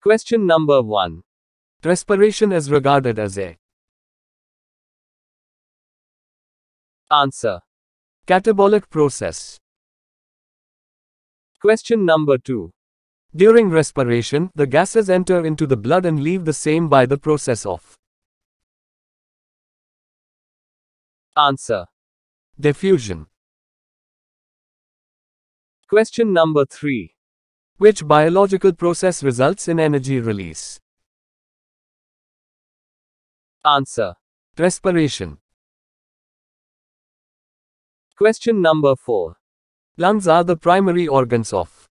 Question number 1. Respiration is regarded as a Answer. catabolic process. Question number 2. During respiration, the gases enter into the blood and leave the same by the process of Answer. diffusion. Question number 3. Which biological process results in energy release? Answer. Respiration. Question number 4. Lungs are the primary organs of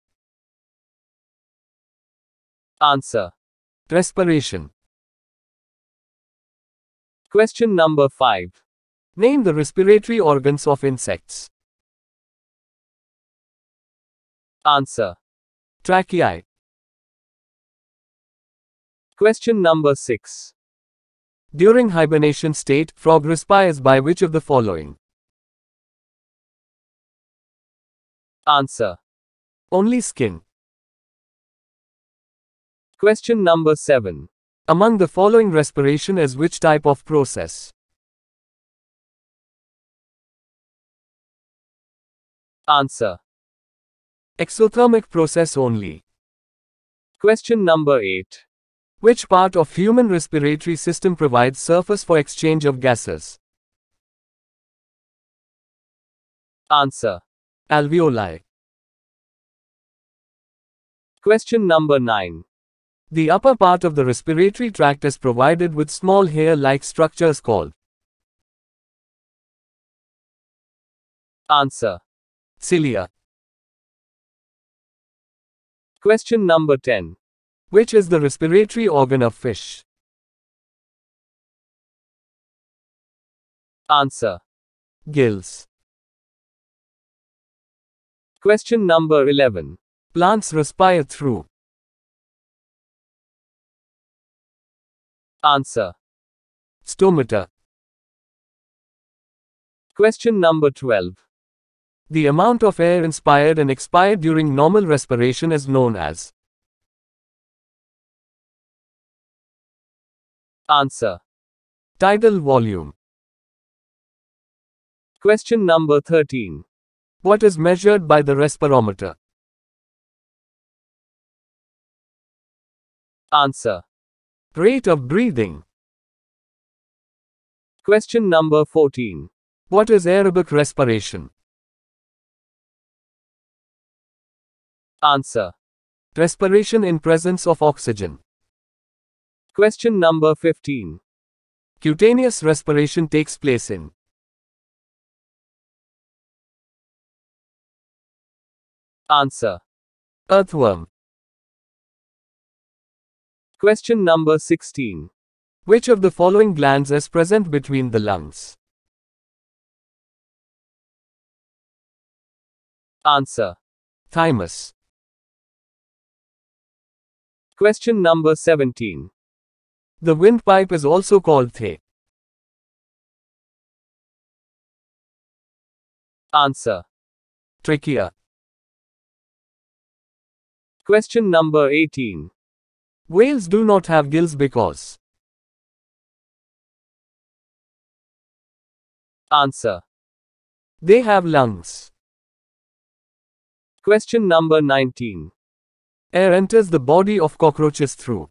Answer. respiration. Question number 5. Name the respiratory organs of insects. Answer. Tracheae. Question number 6. During hibernation state, frog respires by which of the following? Answer. Only skin. Question number 7. Among the following respiration is which type of process? Answer. Exothermic process only. Question number 8. Which part of human respiratory system provides surface for exchange of gases? Answer. Alveoli. Question number 9. The upper part of the respiratory tract is provided with small hair-like structures called Answer. cilia, Question number 10. which is the respiratory organ of fish. Answer. Gills. Question number 11. Plants respire through Answer. stomata. Question number 12. The amount of air inspired and expired during normal respiration is known as Answer. tidal volume. Question number 13. What is measured by the respirometer? Answer. Rate of breathing. Question number 14. What is aerobic respiration? Answer. Respiration in presence of oxygen. Question number 15. Cutaneous respiration takes place in Answer. earthworm. Question number 16. Which of the following glands is present between the lungs? Answer. Thymus. Question number 17. The windpipe is also called the Answer. trachea. Question number 18. Whales do not have gills because Answer. they have lungs. Question number 19. Air enters the body of cockroaches through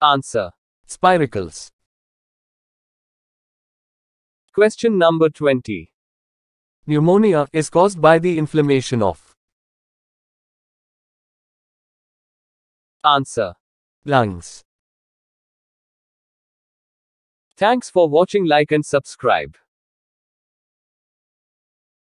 Answer. spiracles. Question number 20. Pneumonia is caused by the inflammation of Answer. lungs. Thanks for watching like and subscribe.